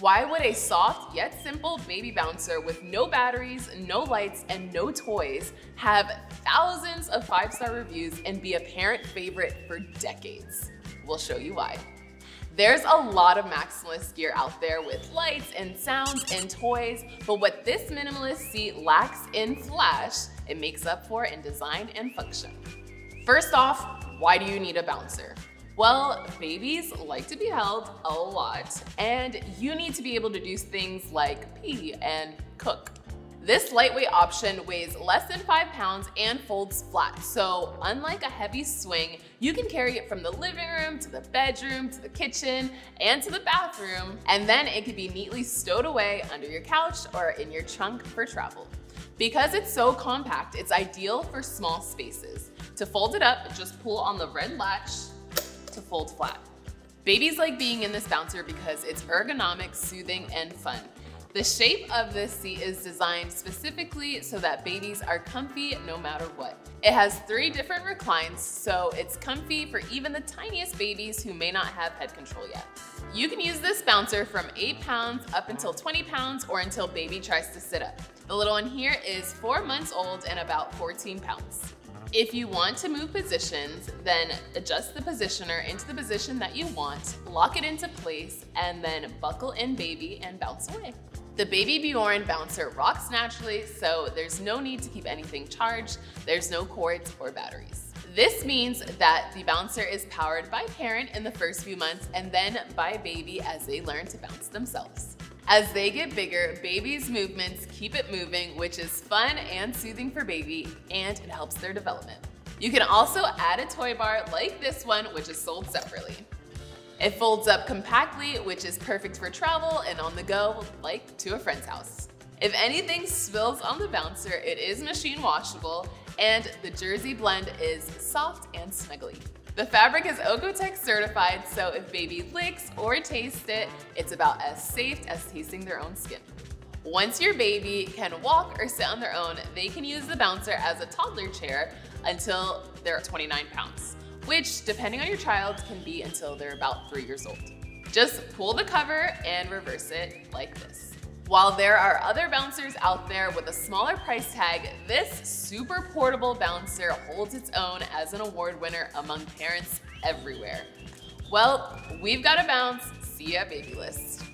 Why would a soft yet simple baby bouncer with no batteries, no lights, and no toys have thousands of five-star reviews and be a parent favorite for decades? We'll show you why. There's a lot of maximalist gear out there with lights and sounds and toys, but what this minimalist seat lacks in flash, it makes up for in design and function. First off, why do you need a bouncer? Well, babies like to be held a lot, and you need to be able to do things like pee and cook. This lightweight option weighs less than five pounds and folds flat. So unlike a heavy swing, you can carry it from the living room to the bedroom to the kitchen and to the bathroom. And then it can be neatly stowed away under your couch or in your trunk for travel. Because it's so compact, it's ideal for small spaces. To fold it up, just pull on the red latch to fold flat. Babies like being in this bouncer because it's ergonomic, soothing, and fun. The shape of this seat is designed specifically so that babies are comfy no matter what. It has three different reclines, so it's comfy for even the tiniest babies who may not have head control yet. You can use this bouncer from 8 pounds up until 20 pounds or until baby tries to sit up. The little one here is 4 months old and about 14 pounds. If you want to move positions, then adjust the positioner into the position that you want, lock it into place, and then buckle in baby and bounce away. The Baby Bjorn bouncer rocks naturally, so there's no need to keep anything charged, there's no cords or batteries. This means that the bouncer is powered by parent in the first few months and then by baby as they learn to bounce themselves. As they get bigger, babies' movements keep it moving, which is fun and soothing for baby, and it helps their development. You can also add a toy bar like this one, which is sold separately. It folds up compactly, which is perfect for travel and on the go, like to a friend's house. If anything spills on the bouncer, it is machine washable, and the jersey blend is soft and snuggly. The fabric is Oeko-Tex certified, so if baby licks or tastes it, it's about as safe as tasting their own skin. Once your baby can walk or sit on their own, they can use the bouncer as a toddler chair until they're 29 pounds which depending on your child can be until they're about three years old. Just pull the cover and reverse it like this. While there are other bouncers out there with a smaller price tag, this super portable bouncer holds its own as an award winner among parents everywhere. Well, we've got a bounce. See ya, Babylist.